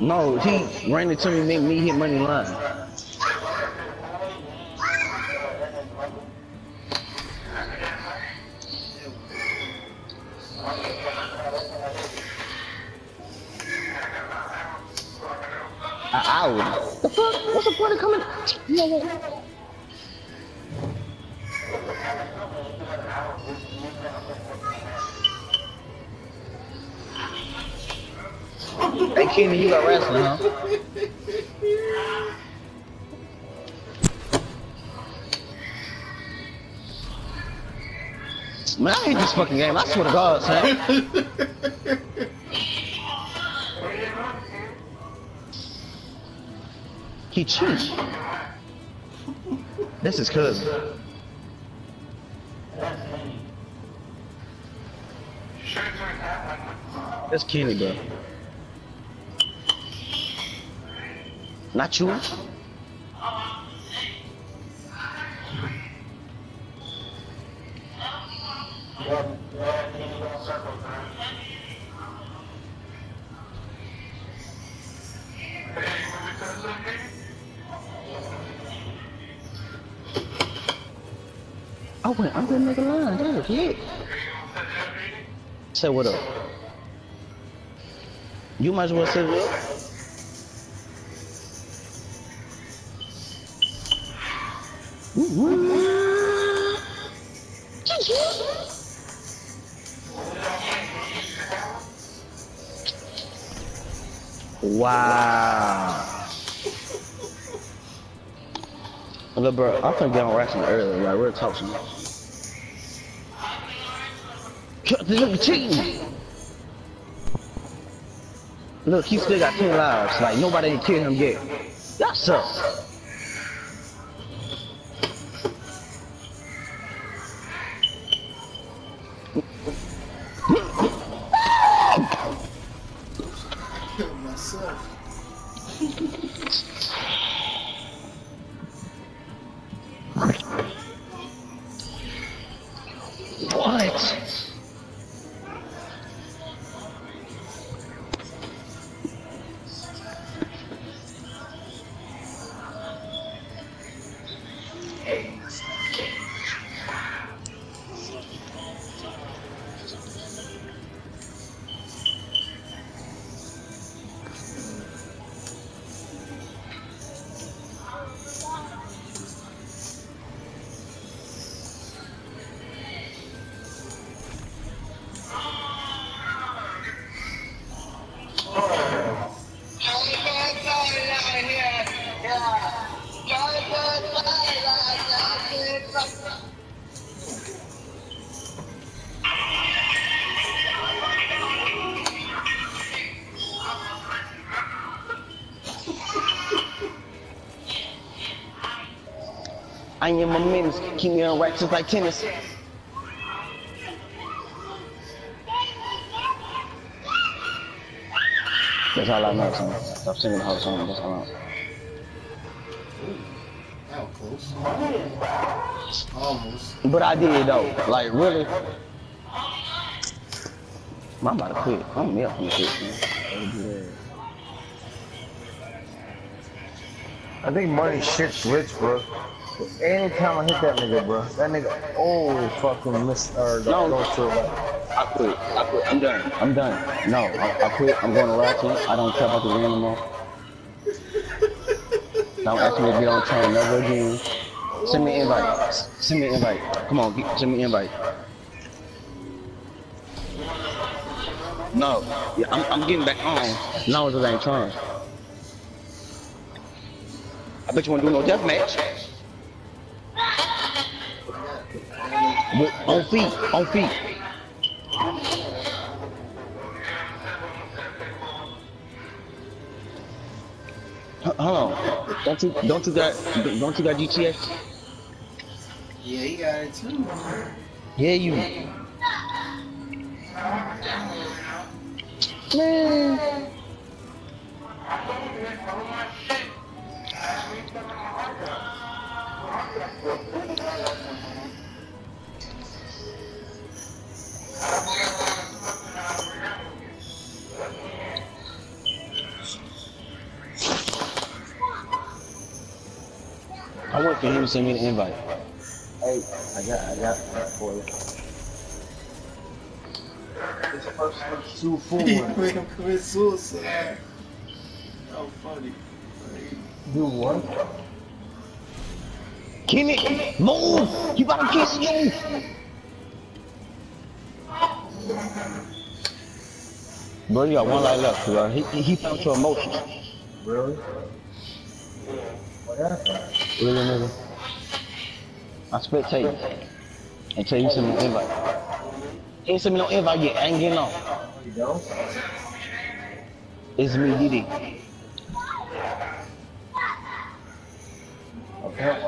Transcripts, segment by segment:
No, he ran into me, made me hit money line. An hour. The fuck? What's the point of coming? Kenny, you got wrestling, huh? Man, I hate this fucking game. I swear to God, son. He cheats. This is cousin. That's Kenny, bro. Not you. I went, I'm gonna make a line, damn, yeah. Say what up. You might as well say what up. Wow. Look, bro, I'm finna get on wrestling early. Like, we're talking. Cheating. Look, he still got 10 lives. Like, nobody can kill him yet. That sucks. Myself. I am my minutes. Keep me on right like tennis. That's all I know, son. Stop singing the whole song. That's all I know. Close. Almost. But I did though. Like really. I'm about to quit. I'm up from quit. man. I think money shit's rich, bro. Anytime I hit that nigga, bro, that nigga always fucking miss or No. go to it. I quit. I quit. I'm done. I'm done. No, I, I quit. I'm going to Ratchet. I don't care about the ring anymore. Don't ask me to get on Tron never again. Send me an invite. Send me an invite. Come on, get, send me an invite. No, yeah, I'm, I'm getting back on as long as it ain't trying. I bet you won't do no death match. On feet, on feet. Hold on. Don't you don't you got don't you got GTS? Yeah, he got it too. Yeah, you. Man. I wait for him to send me the invite. Hey, I got, I got that for you. This person is too full. He made him commit suicide. How funny. Do what? Kenny, move! You about to kiss you! Bro, you got one light left, bro. Uh, he, he, he found your emotions. Really? What happened? Really, nigga? I spectate until he send me an invite. He ain't me no invite yet. I ain't getting on. You don't? It's me, Didi. Okay.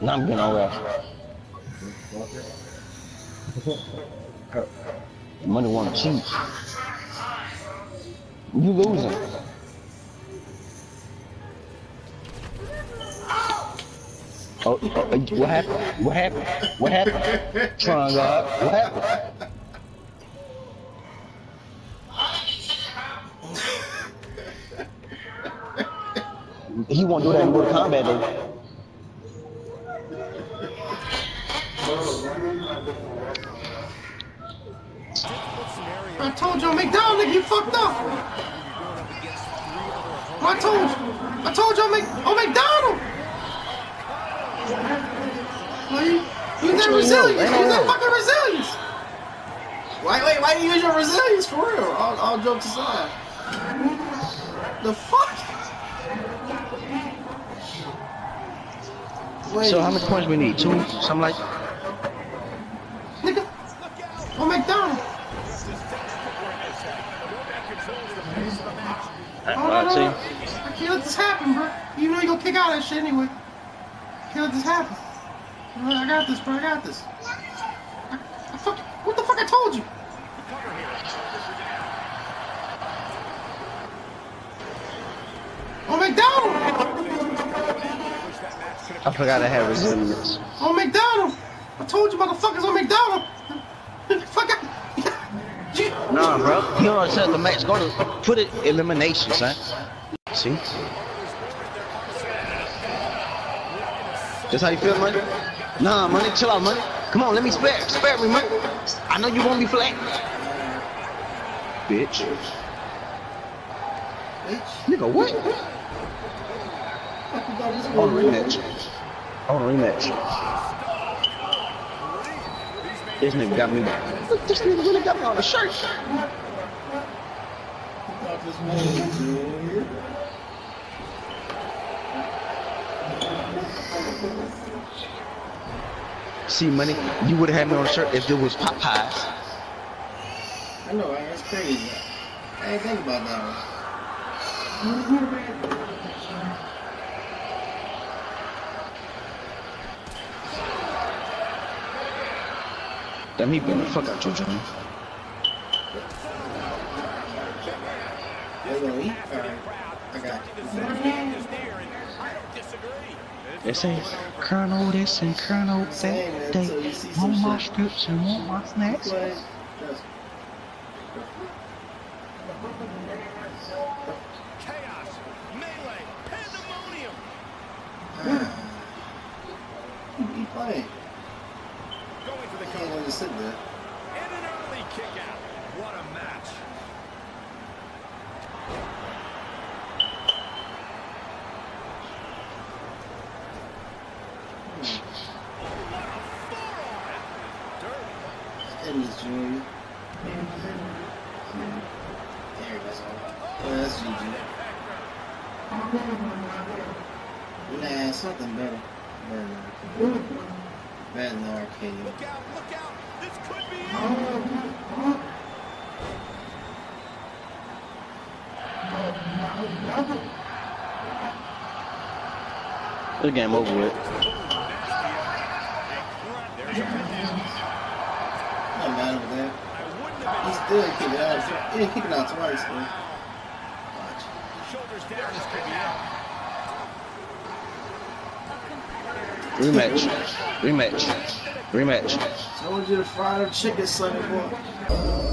Now I'm getting rest. Money want to cheat. You losing. Oh, oh, uh, what happened? What happened? What happened? Trying God, what happened? He won't do that in Mortal Kombat though. I told you, McDonald, nigga, you fucked up. I told. I told you, Mc, oh, McDonald. Well, you, that resilience. Use that fucking resilience. Why, wait, why do you use your resilience for real? All, all jokes aside. The fuck? Wait, So how many points we need? Two? Something like nigga. Oh, McDonald. Alright, Oh, no, no, no. I can't let this happen, bro. You know you're gonna kick out that shit anyway. Can't let this happen. I got this, bro. I got this. I, I fuck, what the fuck I told you? Oh, McDonald! I forgot I had resilience. Oh, McDonald! I told you motherfuckers on McDonald! fuck out! You- Nah, bro. You don't understand the match. Go to put it elimination, son. See? That's how you feel, money? Nah, money. Chill out, money. Come on, let me spare. Spare me, money. I know you won't be flat. Bitch. Nigga, what? On was rematch. On rematch. This nigga got me. Look, this nigga really got me on the shirt. thought this was dude. See, money. You would have had me on a shirt if it was Popeyes. I know, right? That's crazy. I didn't think about that one. Damn, he beat the fuck out you, Johnny. You gonna eat? Alright. I got you. They say Colonel this and Colonel that. They want my strips and want my snacks. Play. Yes. Chaos, melee, pandemonium. You keep playing. Going for the You cover. can't just sit there. And an early kick out. What a match. Edmonds Jr. There, that's all. Oh, that's GG. Nah, something better. Better. Better than arcade. Look out, look out. This could be it. This game over with. Not mad over that. He still kick it out. He didn't kick it out twice, though. Watch. Shoulders down. This could be it. Rematch. Rematch. Rematch. Told you to fry the chicken, son boy.